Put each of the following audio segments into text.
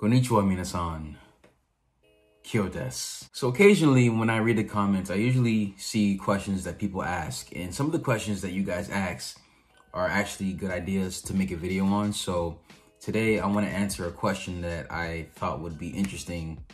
Konnichiwa minasan. Kyodes. So occasionally when I read the comments, I usually see questions that people ask. And some of the questions that you guys ask are actually good ideas to make a video on. So today I want to answer a question that I thought would be interesting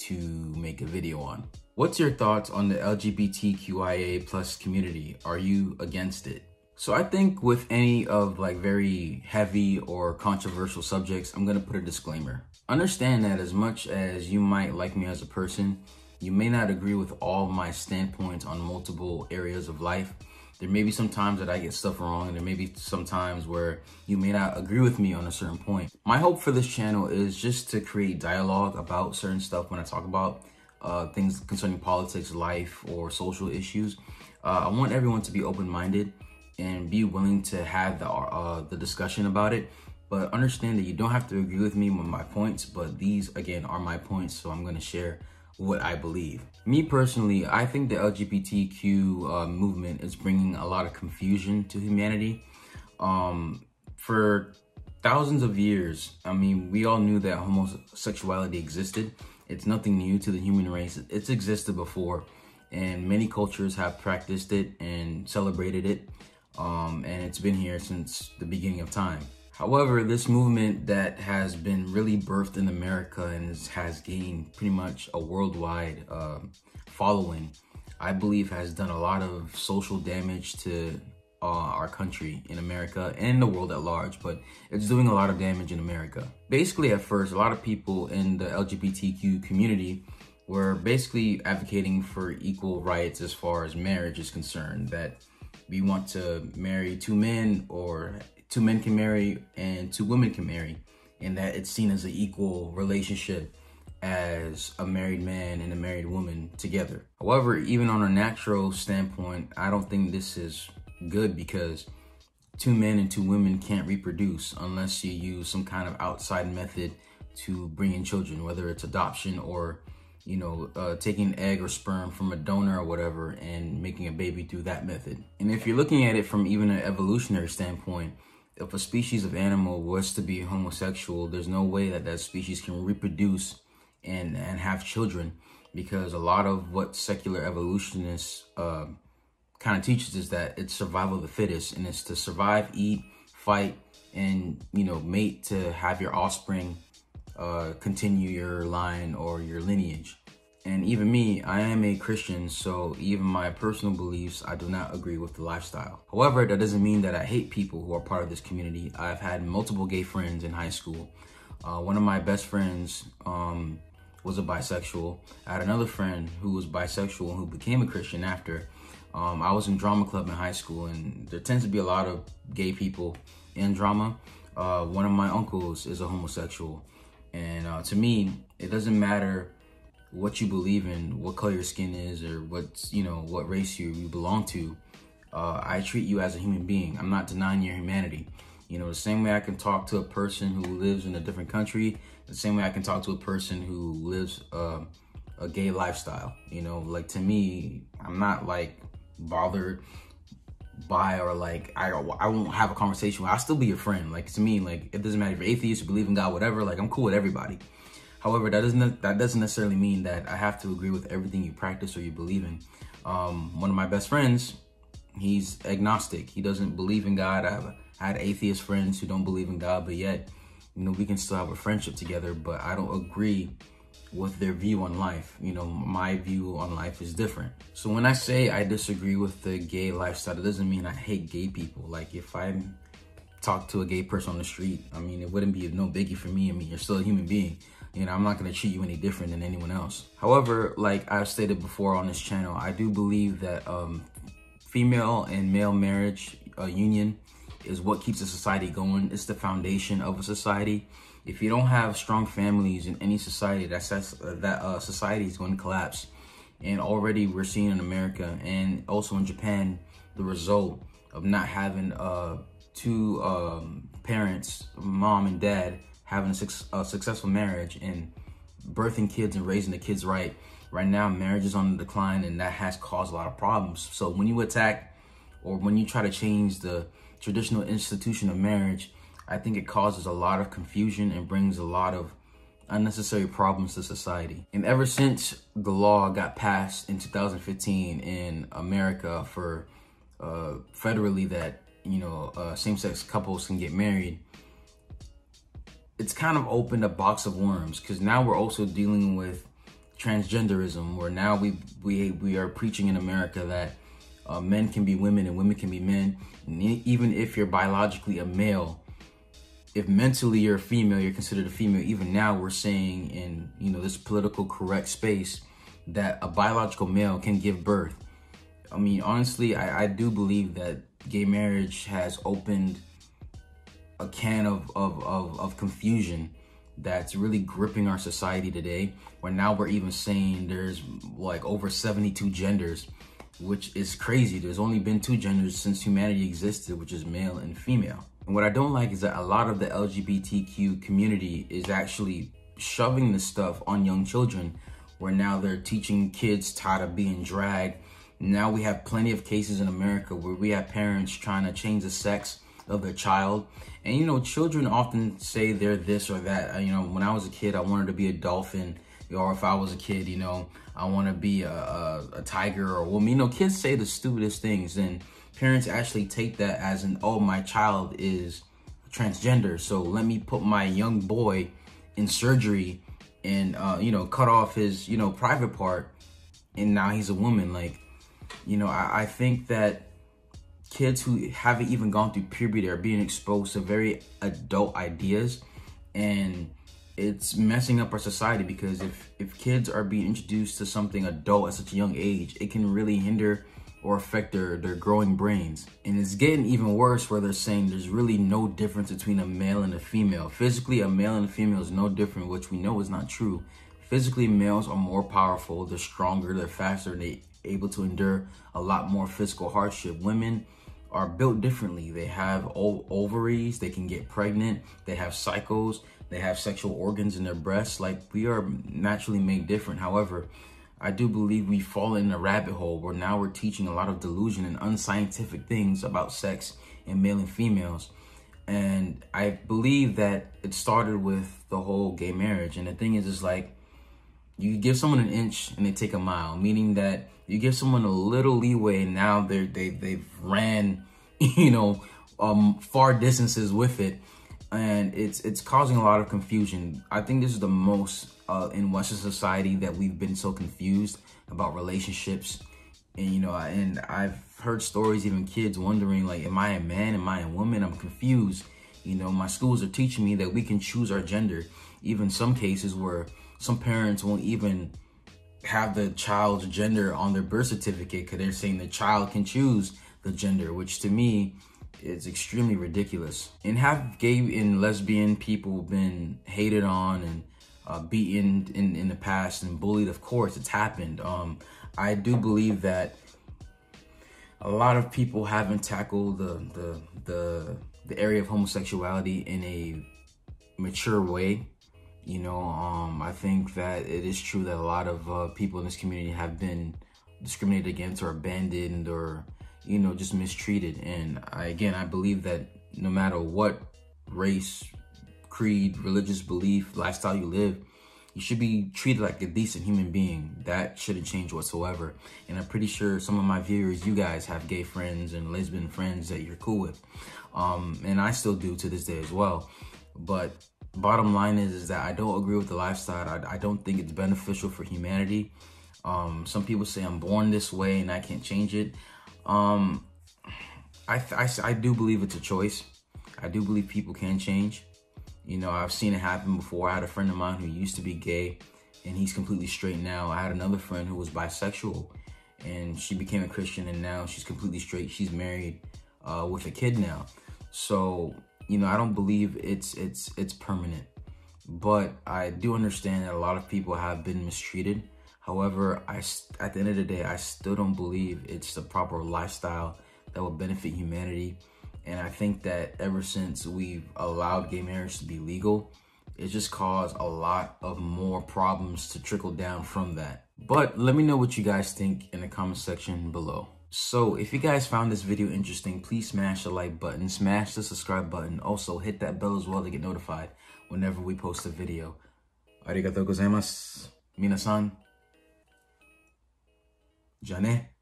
to make a video on. What's your thoughts on the LGBTQIA plus community? Are you against it? So I think with any of like very heavy or controversial subjects, I'm going to put a disclaimer. Understand that as much as you might like me as a person, you may not agree with all my standpoints on multiple areas of life. There may be some times that I get stuff wrong, and there may be some times where you may not agree with me on a certain point. My hope for this channel is just to create dialogue about certain stuff when I talk about uh, things concerning politics, life, or social issues. Uh, I want everyone to be open-minded and be willing to have the, uh, the discussion about it. But understand that you don't have to agree with me with my points, but these again are my points, so I'm gonna share what I believe. Me personally, I think the LGBTQ uh, movement is bringing a lot of confusion to humanity. Um, for thousands of years, I mean, we all knew that homosexuality existed. It's nothing new to the human race. It's existed before, and many cultures have practiced it and celebrated it um, and it's been here since the beginning of time. However, this movement that has been really birthed in America and has gained pretty much a worldwide uh, following, I believe has done a lot of social damage to uh, our country in America and the world at large, but it's doing a lot of damage in America. Basically, at first, a lot of people in the LGBTQ community were basically advocating for equal rights as far as marriage is concerned, that we want to marry two men or two men can marry and two women can marry and that it's seen as an equal relationship as a married man and a married woman together. However, even on a natural standpoint, I don't think this is good because two men and two women can't reproduce unless you use some kind of outside method to bring in children, whether it's adoption or you know, uh, taking egg or sperm from a donor or whatever and making a baby through that method. And if you're looking at it from even an evolutionary standpoint, if a species of animal was to be homosexual, there's no way that that species can reproduce and, and have children because a lot of what secular evolutionists uh, kind of teaches is that it's survival of the fittest and it's to survive, eat, fight, and, you know, mate to have your offspring uh, continue your line or your lineage. And even me, I am a Christian, so even my personal beliefs, I do not agree with the lifestyle. However, that doesn't mean that I hate people who are part of this community. I've had multiple gay friends in high school. Uh, one of my best friends um, was a bisexual. I had another friend who was bisexual and who became a Christian after. Um, I was in drama club in high school, and there tends to be a lot of gay people in drama. Uh, one of my uncles is a homosexual. And uh, to me, it doesn't matter what you believe in, what color your skin is, or what you know, what race you, you belong to. Uh, I treat you as a human being. I'm not denying your humanity. You know, the same way I can talk to a person who lives in a different country, the same way I can talk to a person who lives uh, a gay lifestyle. You know, like to me, I'm not like bothered by or like I I won't have a conversation. I'll still be your friend. Like to me, like it doesn't matter if you're atheist, you believe in God, whatever. Like I'm cool with everybody. However, that doesn't that doesn't necessarily mean that I have to agree with everything you practice or you believe in. Um, one of my best friends, he's agnostic. He doesn't believe in God. I have had atheist friends who don't believe in God, but yet, you know, we can still have a friendship together. But I don't agree with their view on life. You know, my view on life is different. So when I say I disagree with the gay lifestyle, it doesn't mean I hate gay people. Like if I talk to a gay person on the street, I mean, it wouldn't be no biggie for me. I mean, you're still a human being. You know, I'm not going to treat you any different than anyone else. However, like I've stated before on this channel, I do believe that um, female and male marriage uh, union is what keeps a society going. It's the foundation of a society if you don't have strong families in any society, that that uh, society is going to collapse. And already we're seeing in America and also in Japan the result of not having uh, two um, parents, mom and dad, having a, a, successful marriage and birthing kids and raising the kids right. Right now, marriage is on the decline, and that has caused a lot of problems. So when you attack or when you try to change the traditional institution of marriage, I think it causes a lot of confusion and brings a lot of unnecessary problems to society. And ever since the law got passed in 2015 in America for uh, federally that, you know, uh, same-sex couples can get married, it's kind of opened a box of worms because now we're also dealing with transgenderism where now we we we are preaching in America that uh, men can be women and women can be men. And even if you're biologically a male if mentally you're a female you're considered a female even now we're saying in you know this political correct space that a biological male can give birth. I mean honestly I, I do believe that gay marriage has opened a can of, of, of, of confusion that's really gripping our society today where now we're even saying there's like over 72 genders which is crazy. There's only been two genders since humanity existed which is male and female. And what i don't like is that a lot of the lgbtq community is actually shoving this stuff on young children where now they're teaching kids how to be in drag. Now we have plenty of cases in america where we have parents trying to change the sex of their child. And you know, children often say they're this or that. You know, when I was a kid, I wanted to be a dolphin. Or if I was a kid, you know, I want to be a, a, a tiger or woman. You know, kids say the stupidest things, and parents actually take that as an, oh, my child is transgender. So let me put my young boy in surgery and, uh, you know, cut off his, you know, private part. And now he's a woman. Like, you know, I, I think that kids who haven't even gone through puberty are being exposed to very adult ideas and it's messing up our society because if if kids are being introduced to something adult at such a young age it can really hinder or affect their their growing brains. And it's getting even worse where they're saying there's really no difference between a male and a female. Physically a male and a female is no different which we know is not true. Physically males are more powerful they're stronger they're faster and they're able to endure a lot more physical hardship. Women are built differently. They have ovaries, they can get pregnant, they have cycles, they have sexual organs in their breasts. Like we are naturally made different. However, I do believe we fall in a rabbit hole where now we're teaching a lot of delusion and unscientific things about sex in male and females. And I believe that it started with the whole gay marriage. And the thing is, is like, you give someone an inch and they take a mile, meaning that you give someone a little leeway and now they're, they, they've ran, you know, um, far distances with it. And it's, it's causing a lot of confusion. I think this is the most uh, in Western society that we've been so confused about relationships. And, you know, and I've heard stories, even kids wondering like, am I a man? Am I a woman? I'm confused. You know, my schools are teaching me that we can choose our gender. Even some cases where some parents won't even have the child's gender on their birth certificate because they're saying the child can choose the gender, which to me is extremely ridiculous. And have gay and lesbian people been hated on and uh, beaten in, in the past and bullied? Of course, it's happened. Um, I do believe that a lot of people haven't tackled the, the, the, the area of homosexuality in a mature way you know, um, I think that it is true that a lot of uh, people in this community have been discriminated against or abandoned or, you know, just mistreated. And I, again, I believe that no matter what race, creed, religious belief, lifestyle you live, you should be treated like a decent human being. That shouldn't change whatsoever. And I'm pretty sure some of my viewers, you guys have gay friends and lesbian friends that you're cool with. Um, and I still do to this day as well. But bottom line is, is that I don't agree with the lifestyle. I, I don't think it's beneficial for humanity. Um, some people say I'm born this way and I can't change it. Um, I, I, I do believe it's a choice. I do believe people can change. You know, I've seen it happen before. I had a friend of mine who used to be gay and he's completely straight now. I had another friend who was bisexual and she became a Christian and now she's completely straight. She's married uh, with a kid now. So you know, I don't believe it's it's it's permanent. But I do understand that a lot of people have been mistreated. However, I at the end of the day, I still don't believe it's the proper lifestyle that will benefit humanity. And I think that ever since we've allowed gay marriage to be legal, it just caused a lot of more problems to trickle down from that. But let me know what you guys think in the comment section below. So if you guys found this video interesting, please smash the like button, smash the subscribe button. Also, hit that bell as well to get notified whenever we post a video. Arigatou gozaimasu. Minasan. Jane.